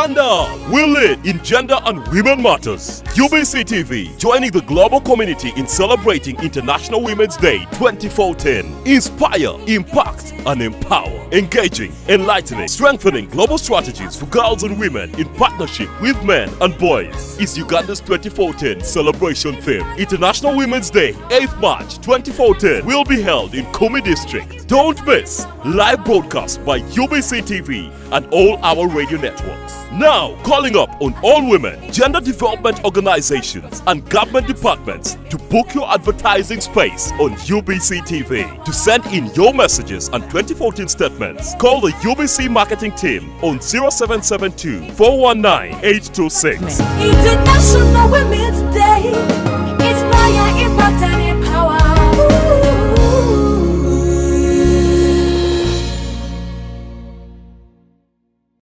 Uganda will lead in gender and women matters. UBC TV joining the global community in celebrating International Women's Day 2014. Inspire, impact, and empower. Engaging, enlightening, strengthening global strategies for girls and women in partnership with men and boys is Uganda's 2014 celebration theme. International Women's Day, 8th March 2014, will be held in Kumi District. Don't miss live broadcast by UBC TV and all our radio networks. Now, calling up on all women, gender development organizations, and government departments to book your advertising space on UBC TV. To send in your messages and 2014 statements, call the UBC marketing team on 0772 419 826. International Women's Day.